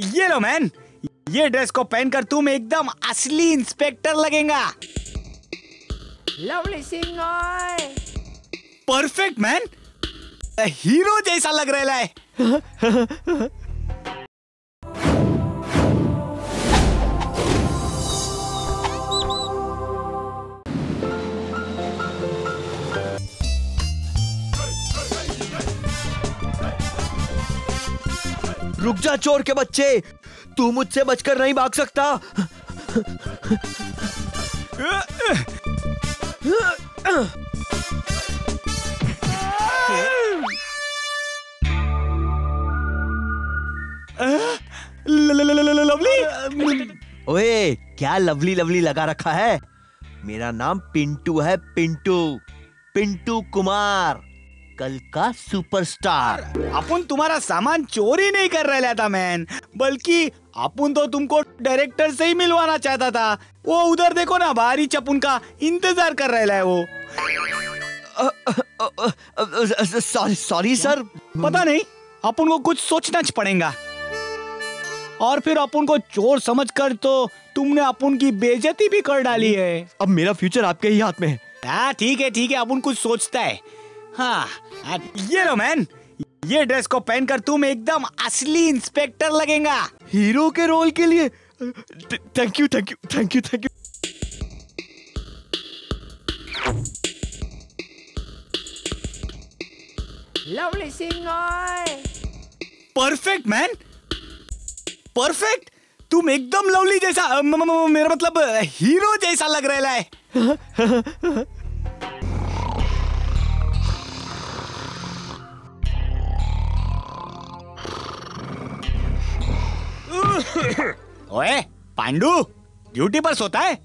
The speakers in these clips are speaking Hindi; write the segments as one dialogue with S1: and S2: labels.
S1: ये लो मैन ये ड्रेस को पहनकर तुम एकदम असली इंस्पेक्टर लगेगा.
S2: Lovely Singh
S1: perfect man hero जैसा लग रहा है.
S3: रुक जा चोर के बच्चे। तू मुझसे बचकर नहीं भाग सकता।
S1: लवली?
S3: ओए क्या लवली लवली लगा रखा है? मेरा नाम पिंटू है पिंटू। पिंटू कुमार। कल का सुपरस्टार।
S1: अपन तुम्हारा सामान चोरी नहीं कर रहा था मैन। बल्कि अपन तो तुमको डायरेक्टर से ही मिलवाना चाहता था। वो उधर देखो ना भारी चपुन का इंतज़ार कर रहा है वो।
S3: Sorry sorry sir.
S1: पता नहीं अपन को कुछ सोचना च पड़ेगा। और फिर अपन को चोर समझकर तो तुमने अपन की बेजती भी कर डाली है।
S3: अब मेरा फ्यूचर आपके ही हाथ में है।
S1: हाँ ठीक है ठीक है अपन कुछ सोचता है। हाँ ये लो मैन ये ड्रेस को पहनकर तुम एकदम असली इंस्पेक्टर लगेगा।
S3: हीरो के रोल के लिए thank you thank you thank you thank you
S2: lovely Singh
S1: perfect man perfect तुम एकदम लवली जैसा मेरा मतलब हीरो जैसा लग रहा है। ओए पांडू ड्यूटी पर सोता है?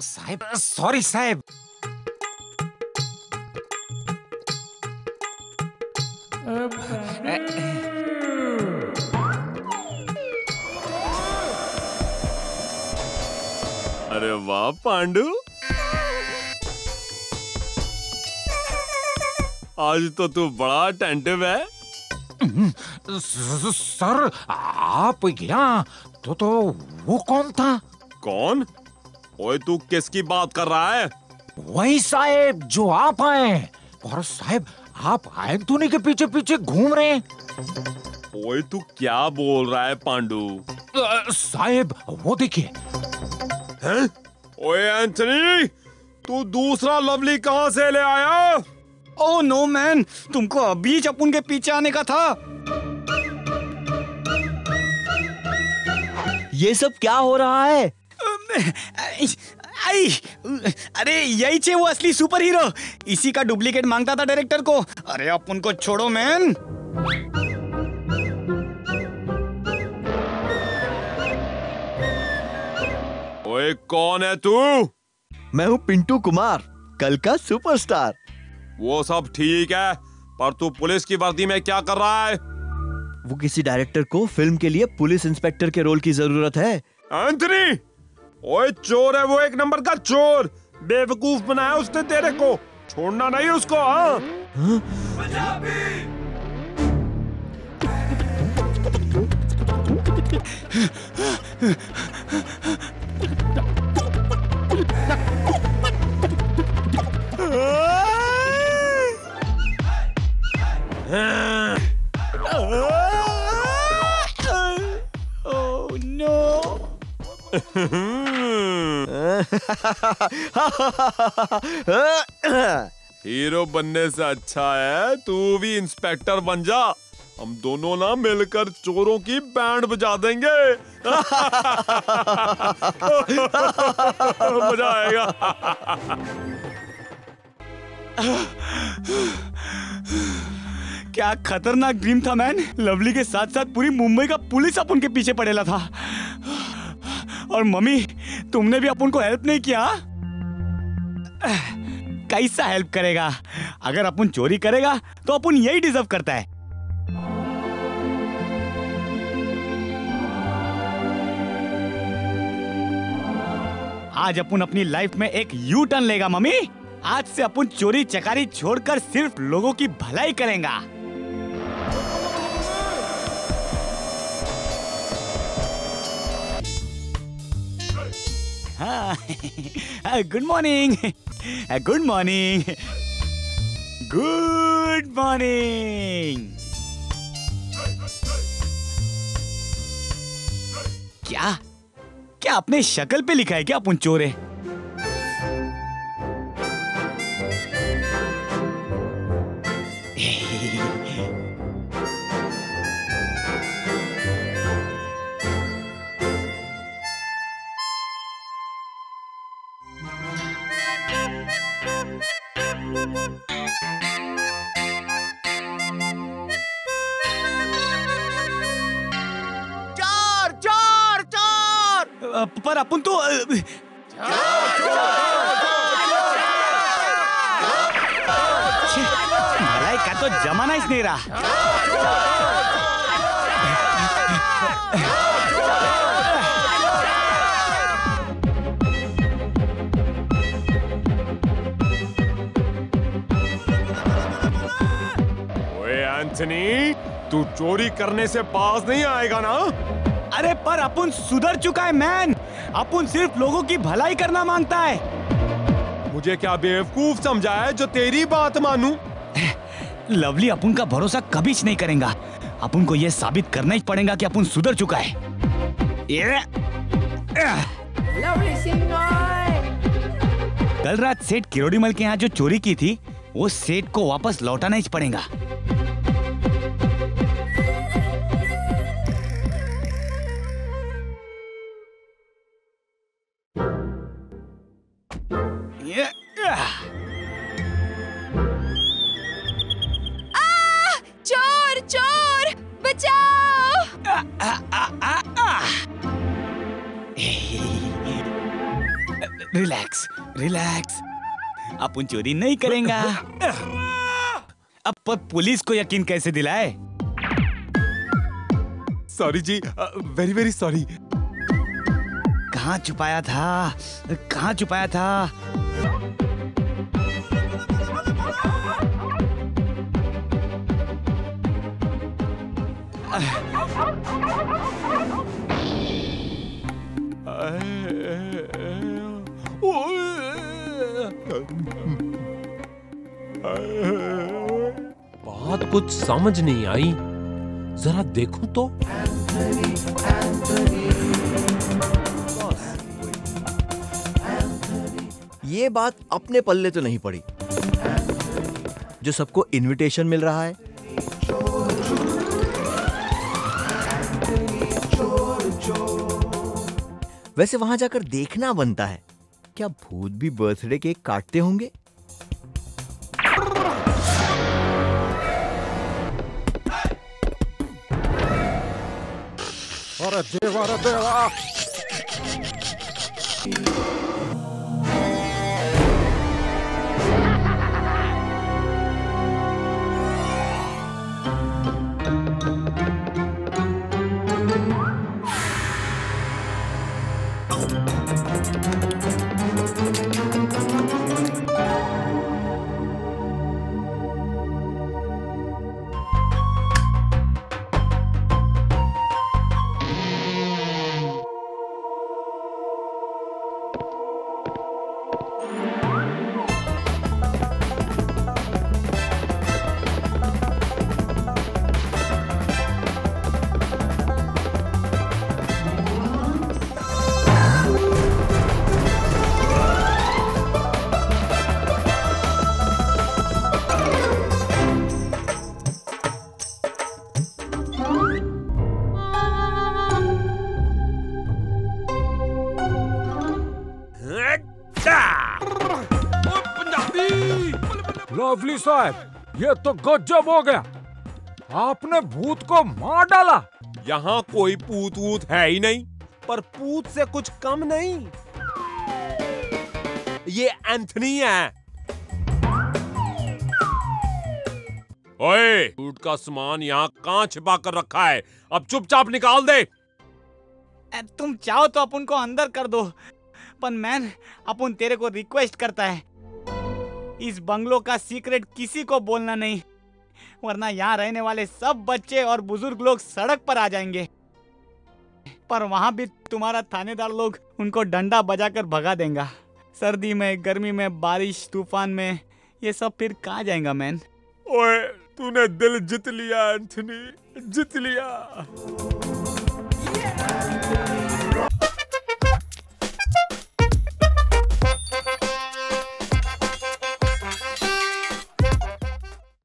S4: साहेब सॉरी साहेब।
S5: अरे वाह पांडू। आज तो तू बड़ा अटेंटिव है।
S4: सर आप यहाँ तो तो वो कौन था?
S5: कौन? ओए तू किसकी बात कर रहा है?
S4: वही साहेब जो आप आए और साहेब आप एंथोनी के पीछे पीछे घूम रहे हैं?
S5: ओए तू क्या बोल रहा है पांडू?
S4: साहेब वो देखिए।
S5: ओए एंथनी तू दूसरा लवली कहाँ से ले आया?
S1: ओ नो मैन तुमको अभी चपुन के पीछे आने का था।
S3: ये सब क्या हो रहा है?
S1: आई, अरे यही छे वो असली सुपर हीरो इसी का डुप्लीकेट माँगता था डायरेक्टर को। अरे अपन को छोड़ो मैन
S5: ओए कौन है तू?
S3: मैं हूँ पिंटू कुमार कल का सुपरस्टार
S5: वो सब ठीक है पर तू पुलिस की वर्दी में क्या कर रहा है?
S3: वो किसी डायरेक्टर को फ़िल्म के लिए पुलिस इंस्पेक्टर के रोल की ज़रूरत है।
S5: एंथनी ओए चोर है वो एक नंबर का चोर! बेवकूफ़ बनाया उसने तेरे को। छोड़ना नहीं उसको हाँ?
S1: Oh
S5: हीरो बनने से अच्छा है, तू भी इंस्पेक्टर बन जा। हम दोनों ना मिलकर चोरों की बैंड बजा देंगे। मज़ा आएगा।
S1: क्या खतरनाक ड्रीम था, मैन। लवली के साथ साथ पूरी मुंबई का पुलिस अपन के पीछे पड़ेला था। और मम्मी तुमने भी अपन को हेल्प नहीं किया? कैसा हेल्प करेगा? अगर अपन चोरी करेगा तो अपन यही डिजर्व करता है। आज अपन अपनी लाइफ में एक यू टर्न लेगा, मम्मी। आज से अपन चोरी चकारी छोड़कर सिर्फ़ लोगों की भलाई करेंगा। Good morning good morning good morning क्या? क्या अपने शक्ल पे लिखा है? क्या अपन पर अपन तो छी, का तो जमाना ही नहीं रहा।
S5: एंथनी तू चोरी करने से पास नहीं आएगा ना?
S1: अरे पर अपन सुधर चुका है मैन अपन सिर्फ़ लोगों की भलाई करना माँगता है।
S5: मुझे क्या बेवकूफ़ समझा है जो तेरी बात मानूं?
S1: लवली अपन का भरोसा कभी नहीं करेगा। अपन को यह साबित करना ही पड़ेगा कि अपन सुधर चुका है। ये
S2: Lovely Singoy!
S1: कल रात सेठ किरोड़ीमल के यहाँ जो चोरी की थी वो सेठ को वापस लौटाना ही पड़ेगा। आह,
S6: चोर चोर बचाओ।
S1: आ, आ, आ, आ, आ। रिलैक्स रिलैक्स अपन चोरी नहीं करेंगे। अब पर पुलिस को यकीन कैसे दिलाए?
S5: सॉरी जी वेरी वेरी सॉरी
S1: कहाँ छुपाया था? कहाँ छुपाया था?
S7: बात कुछ समझ नहीं आई। जरा देखूँ तो।
S3: ये बात अपने पल्ले तो नहीं पड़ी। जो सबको इनविटेशन मिल रहा है वैसे वहाँ जाकर देखना बनता है। क्या भूत भी बर्थडे केक काटते होंगे?
S4: अरे देवा देवा। लवली साहब ये तो गजब हो गया। आपने भूत को मार डाला।
S5: यहाँ कोई पूत वूत है ही नहीं पर पूत से कुछ कम नहीं। ये एंथनी है। ओए भूत का सामान यहाँ कहाँ छिपा कर रखा है? अब चुपचाप निकाल दे।
S1: तुम चाहो तो अपन को अंदर कर दो पर मैन अपन तेरे को रिक्वेस्ट करता है। इस बंगलो का सीक्रेट किसी को बोलना नहीं, वरना यहाँ रहने वाले सब बच्चे और बुज़ुर्ग लोग सड़क पर आ जाएँगे। पर वहाँ भी तुम्हारा थानेदार लोग उनको डंडा बजाकर भगा देगा। सर्दी में, गर्मी में, बारिश, तूफ़ान में, ये सब फिर कहाँ जाएगा, मैन?
S5: ओए, तूने दिल जीत लिया, एंथनी, जीत लिया।